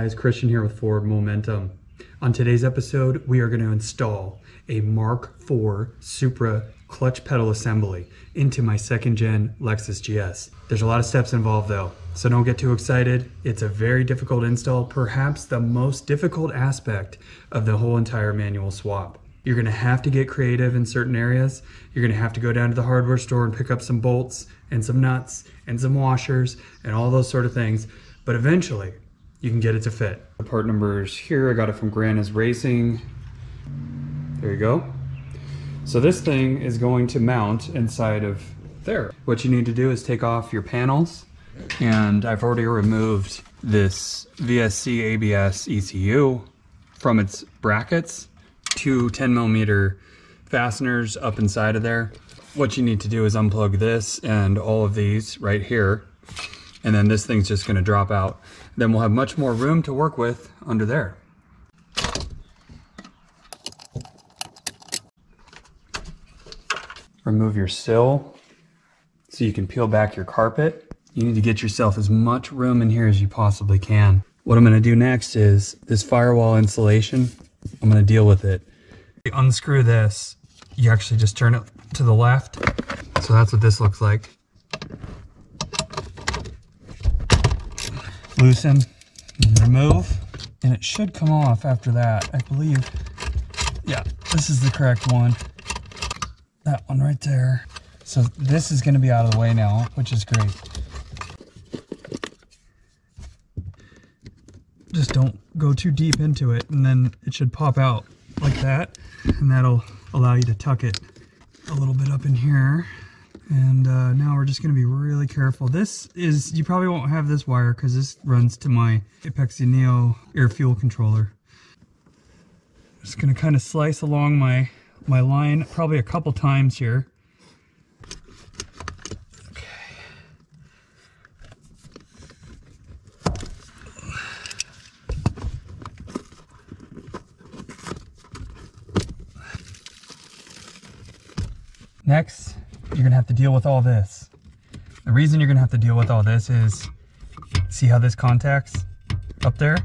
Guys? Christian here with Forward Momentum. On today's episode, we are going to install a Mark IV Supra clutch pedal assembly into my second gen Lexus GS. There's a lot of steps involved though, so don't get too excited. It's a very difficult install, perhaps the most difficult aspect of the whole entire manual swap. You're gonna have to get creative in certain areas. You're gonna have to go down to the hardware store and pick up some bolts and some nuts and some washers and all those sort of things. But eventually, you can get it to fit. The part numbers here, I got it from Grannas Racing. There you go. So this thing is going to mount inside of there. What you need to do is take off your panels and I've already removed this VSC ABS ECU from its brackets, two 10 millimeter fasteners up inside of there. What you need to do is unplug this and all of these right here and then this thing's just gonna drop out. Then we'll have much more room to work with under there. Remove your sill so you can peel back your carpet. You need to get yourself as much room in here as you possibly can. What I'm gonna do next is this firewall insulation, I'm gonna deal with it. You unscrew this, you actually just turn it to the left. So that's what this looks like. Loosen, and remove, and it should come off after that, I believe. Yeah, this is the correct one. That one right there. So this is gonna be out of the way now, which is great. Just don't go too deep into it and then it should pop out like that. And that'll allow you to tuck it a little bit up in here. And uh, now we're just gonna be really careful. This is, you probably won't have this wire because this runs to my Apexi Neo air fuel controller. Just gonna kind of slice along my, my line probably a couple times here. Okay. Next, you're gonna have to deal with all this. The reason you're gonna have to deal with all this is, see how this contacts up there?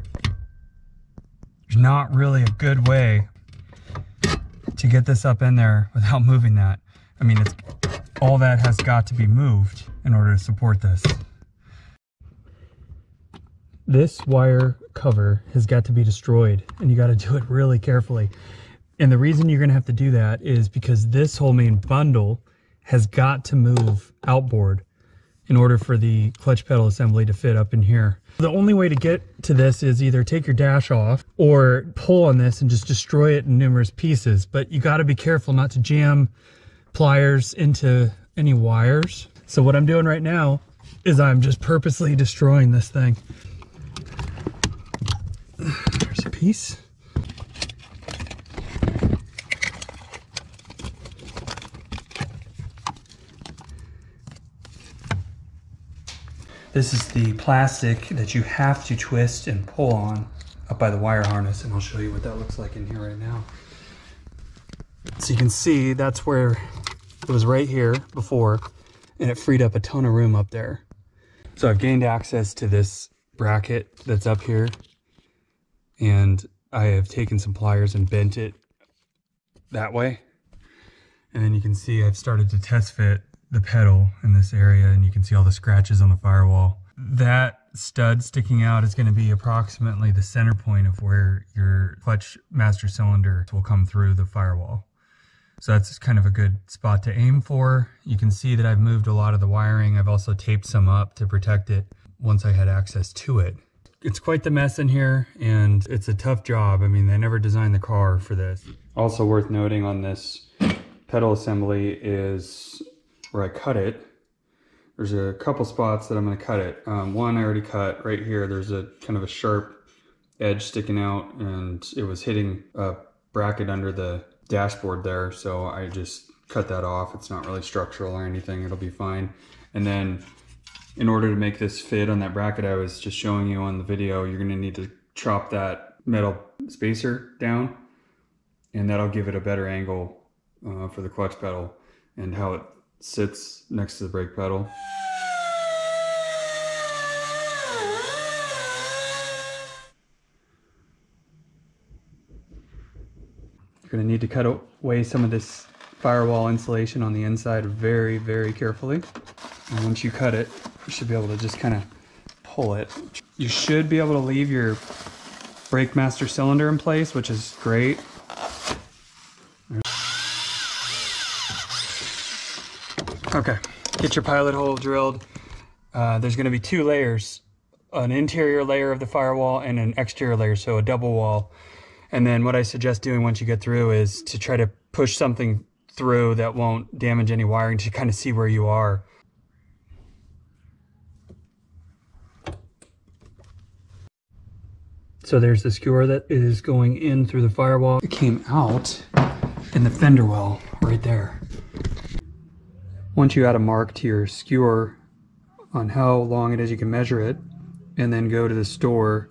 There's not really a good way to get this up in there without moving that. I mean, it's all that has got to be moved in order to support this. This wire cover has got to be destroyed and you got to do it really carefully. And the reason you're going to have to do that is because this whole main bundle has got to move outboard in order for the clutch pedal assembly to fit up in here. The only way to get to this is either take your dash off or pull on this and just destroy it in numerous pieces. But you got to be careful not to jam pliers into any wires. So what I'm doing right now is I'm just purposely destroying this thing. There's a piece. This is the plastic that you have to twist and pull on up by the wire harness and I'll show you what that looks like in here right now. So you can see that's where it was right here before and it freed up a ton of room up there. So I've gained access to this bracket that's up here and I have taken some pliers and bent it that way. And then you can see I've started to test fit the pedal in this area and you can see all the scratches on the firewall. That stud sticking out is going to be approximately the center point of where your clutch master cylinder will come through the firewall. So that's kind of a good spot to aim for. You can see that I've moved a lot of the wiring. I've also taped some up to protect it once I had access to it. It's quite the mess in here and it's a tough job. I mean, they never designed the car for this. Also worth noting on this pedal assembly is where I cut it, there's a couple spots that I'm going to cut it. Um, one I already cut right here. There's a kind of a sharp edge sticking out and it was hitting a bracket under the dashboard there. So I just cut that off. It's not really structural or anything. It'll be fine. And then in order to make this fit on that bracket I was just showing you on the video, you're going to need to chop that metal spacer down and that'll give it a better angle uh, for the clutch pedal and how it sits next to the brake pedal. You're going to need to cut away some of this firewall insulation on the inside very, very carefully. And once you cut it, you should be able to just kind of pull it. You should be able to leave your brake master cylinder in place, which is great. Okay, get your pilot hole drilled. Uh, there's gonna be two layers, an interior layer of the firewall and an exterior layer, so a double wall. And then what I suggest doing once you get through is to try to push something through that won't damage any wiring to kind of see where you are. So there's the skewer that is going in through the firewall. It came out in the fender well right there. Once you add a mark to your skewer on how long it is, you can measure it and then go to the store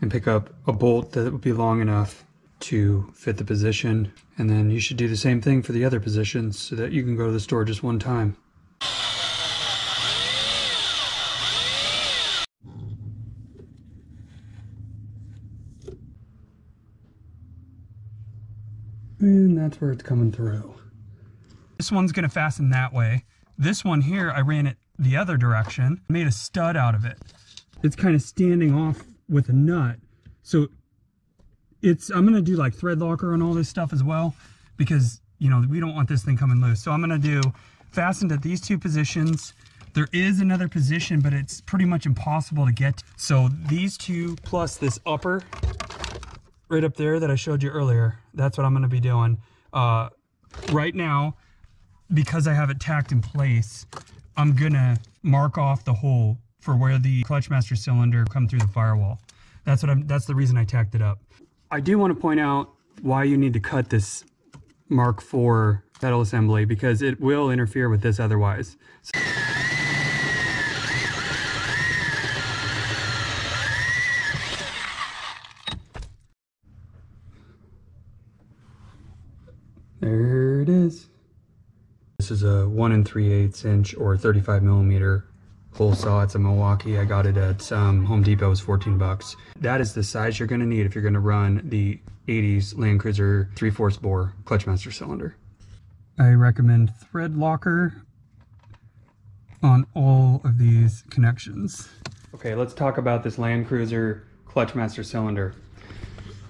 and pick up a bolt that would be long enough to fit the position. And then you should do the same thing for the other positions so that you can go to the store just one time. And that's where it's coming through. This one's gonna fasten that way. This one here, I ran it the other direction, made a stud out of it. It's kind of standing off with a nut. So it's, I'm gonna do like thread locker and all this stuff as well, because you know, we don't want this thing coming loose. So I'm gonna do fastened at these two positions. There is another position, but it's pretty much impossible to get. So these two plus this upper right up there that I showed you earlier, that's what I'm gonna be doing. Uh, right now, because I have it tacked in place, I'm gonna mark off the hole for where the clutch master cylinder come through the firewall. That's what I'm, that's the reason I tacked it up. I do want to point out why you need to cut this Mark IV pedal assembly because it will interfere with this otherwise. So there it is. This is a 1 and 3 eighths inch or 35 millimeter hole saw. It's a Milwaukee. I got it at um, Home Depot. It was 14 bucks. That is the size you're going to need if you're going to run the 80s Land Cruiser 3 4 bore Clutchmaster cylinder. I recommend thread locker on all of these connections. Okay, let's talk about this Land Cruiser Clutchmaster cylinder.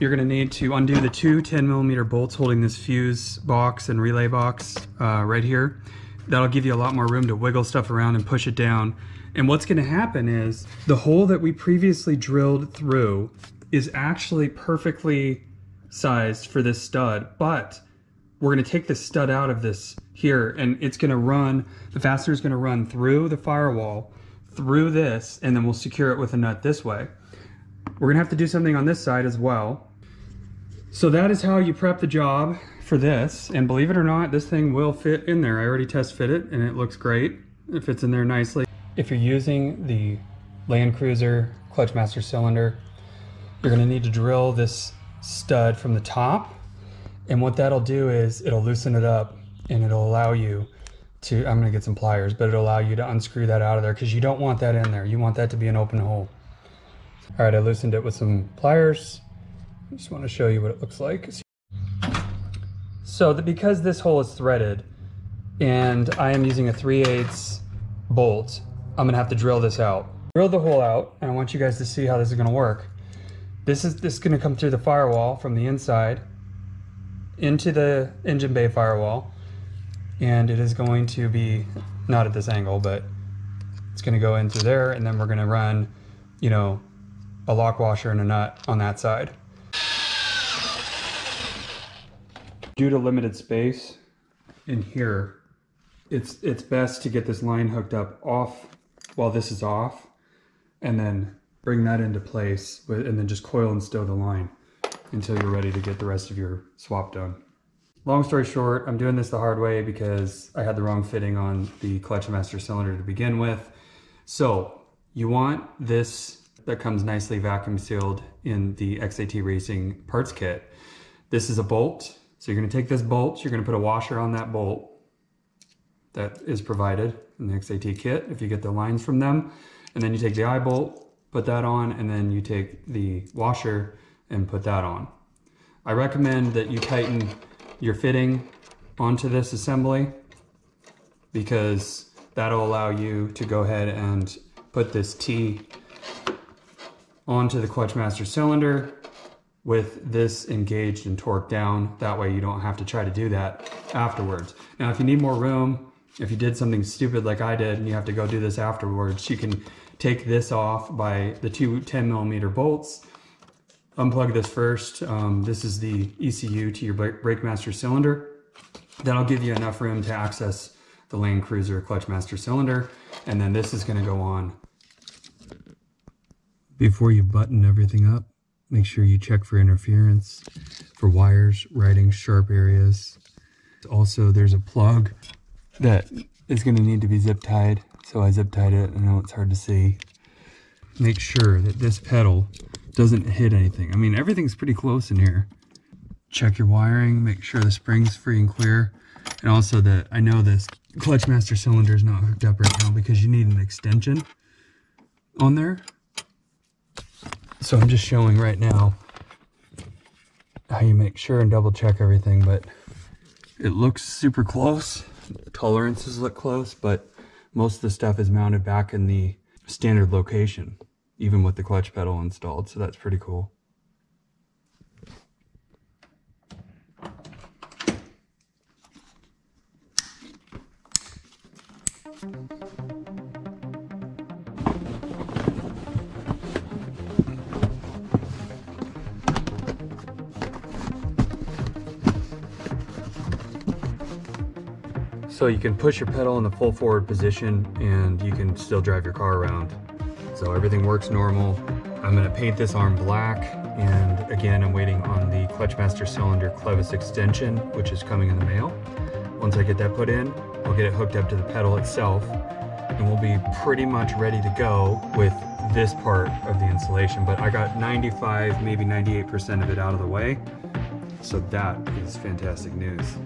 You're going to need to undo the two 10 millimeter bolts holding this fuse box and relay box uh, right here. That'll give you a lot more room to wiggle stuff around and push it down. And what's going to happen is the hole that we previously drilled through is actually perfectly sized for this stud, but we're going to take the stud out of this here and it's going to run, the fastener is going to run through the firewall, through this, and then we'll secure it with a nut this way. We're going to have to do something on this side as well. So that is how you prep the job for this. And believe it or not, this thing will fit in there. I already test fit it and it looks great. It fits in there nicely. If you're using the Land Cruiser clutch master cylinder, you're gonna need to drill this stud from the top. And what that'll do is it'll loosen it up and it'll allow you to, I'm gonna get some pliers, but it'll allow you to unscrew that out of there because you don't want that in there. You want that to be an open hole. All right, I loosened it with some pliers. I just want to show you what it looks like. So that because this hole is threaded and I am using a 3 8 bolt, I'm gonna have to drill this out. Drill the hole out and I want you guys to see how this is gonna work. This is, this is gonna come through the firewall from the inside into the engine bay firewall and it is going to be, not at this angle, but it's gonna go in through there and then we're gonna run, you know, a lock washer and a nut on that side. Due to limited space in here, it's, it's best to get this line hooked up off while this is off and then bring that into place with, and then just coil and stow the line until you're ready to get the rest of your swap done. Long story short, I'm doing this the hard way because I had the wrong fitting on the clutch master cylinder to begin with. So you want this that comes nicely vacuum sealed in the XAT Racing parts kit. This is a bolt so you're gonna take this bolt, you're gonna put a washer on that bolt that is provided in the XAT kit if you get the lines from them. And then you take the eye bolt, put that on, and then you take the washer and put that on. I recommend that you tighten your fitting onto this assembly because that'll allow you to go ahead and put this T onto the clutch master cylinder with this engaged and torqued down. That way you don't have to try to do that afterwards. Now, if you need more room, if you did something stupid like I did and you have to go do this afterwards, you can take this off by the two 10 millimeter bolts, unplug this first. Um, this is the ECU to your brake master cylinder. That'll give you enough room to access the Land Cruiser clutch master cylinder. And then this is gonna go on. Before you button everything up, make sure you check for interference, for wires, writing sharp areas. Also, there's a plug that is gonna need to be zip tied. So I zip tied it, I know it's hard to see. Make sure that this pedal doesn't hit anything. I mean, everything's pretty close in here. Check your wiring, make sure the spring's free and clear. And also that I know this clutch master cylinder is not hooked up right now because you need an extension on there. So I'm just showing right now how you make sure and double check everything, but it looks super close. Tolerances look close, but most of the stuff is mounted back in the standard location even with the clutch pedal installed, so that's pretty cool. So you can push your pedal in the full forward position and you can still drive your car around. So everything works normal. I'm gonna paint this arm black and again, I'm waiting on the Clutchmaster cylinder clevis extension, which is coming in the mail. Once I get that put in, I'll get it hooked up to the pedal itself and we'll be pretty much ready to go with this part of the installation. But I got 95, maybe 98% of it out of the way. So that is fantastic news.